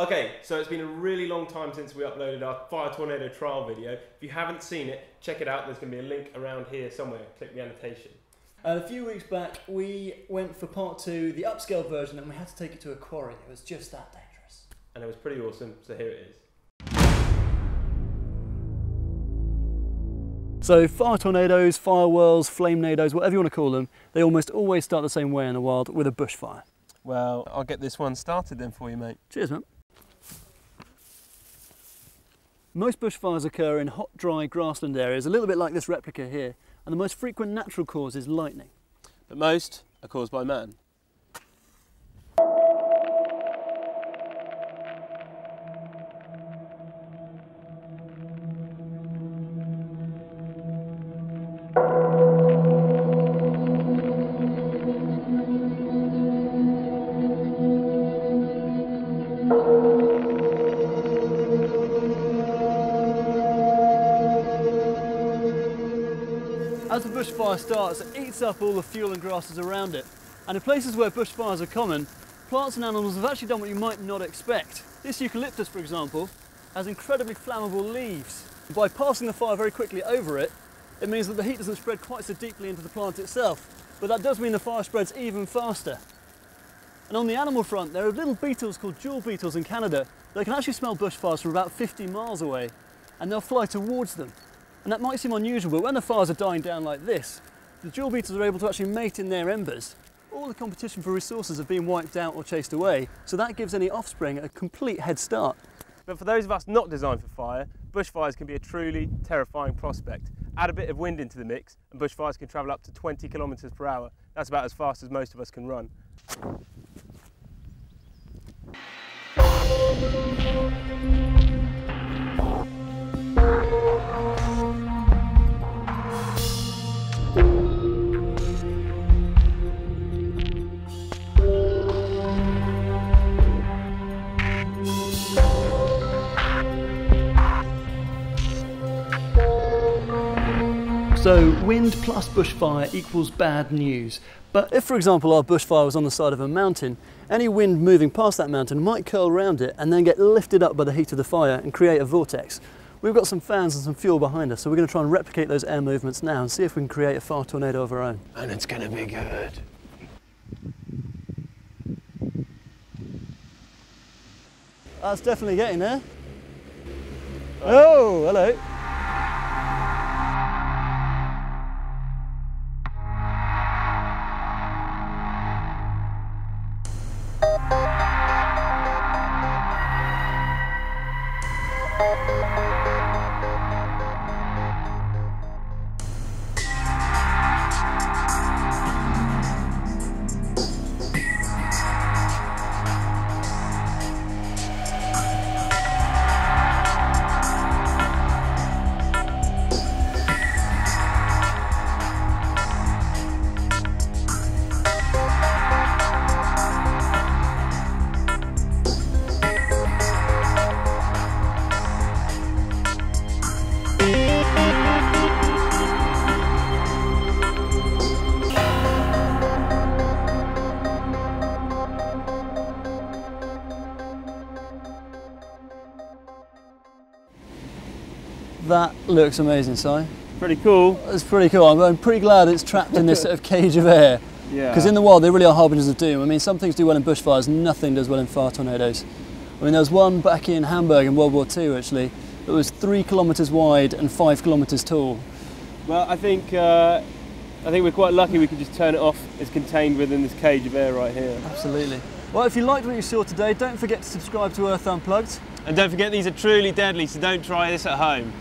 Okay, so it's been a really long time since we uploaded our fire tornado trial video. If you haven't seen it, check it out. There's going to be a link around here somewhere. Click the annotation. And a few weeks back, we went for part two, the upscale version, and we had to take it to a quarry. It was just that dangerous. And it was pretty awesome, so here it is. So fire tornadoes, fire whirls, flame nados, whatever you want to call them, they almost always start the same way in the wild with a bushfire. Well, I'll get this one started then for you, mate. Cheers, man. Most bushfires occur in hot, dry grassland areas, a little bit like this replica here, and the most frequent natural cause is lightning. But most are caused by man. As the bushfire starts, it eats up all the fuel and grasses around it. And in places where bushfires are common, plants and animals have actually done what you might not expect. This eucalyptus, for example, has incredibly flammable leaves. By passing the fire very quickly over it, it means that the heat doesn't spread quite so deeply into the plant itself. But that does mean the fire spreads even faster. And on the animal front, there are little beetles called jewel beetles in Canada that can actually smell bushfires from about 50 miles away, and they'll fly towards them. And that might seem unusual, but when the fires are dying down like this, the jewel beetles are able to actually mate in their embers. All the competition for resources have been wiped out or chased away, so that gives any offspring a complete head start. But for those of us not designed for fire, bushfires can be a truly terrifying prospect. Add a bit of wind into the mix, and bushfires can travel up to 20 kilometres per hour. That's about as fast as most of us can run. So wind plus bushfire equals bad news. But if, for example, our bushfire was on the side of a mountain, any wind moving past that mountain might curl around it and then get lifted up by the heat of the fire and create a vortex. We've got some fans and some fuel behind us, so we're going to try and replicate those air movements now and see if we can create a fire tornado of our own. And it's going to be good. That's definitely getting there. Oh, hello. That looks amazing, Si. Pretty cool. It's pretty cool. I'm, I'm pretty glad it's trapped in this sort of cage of air. Yeah. Because in the wild, they really are harbingers of doom. I mean, some things do well in bushfires, nothing does well in fire tornadoes. I mean, there was one back in Hamburg in World War II, actually, that was three kilometres wide and five kilometres tall. Well, I think uh, I think we're quite lucky we can just turn it off. It's contained within this cage of air right here. Absolutely. Well, if you liked what you saw today, don't forget to subscribe to Earth Unplugged. And don't forget these are truly deadly, so don't try this at home.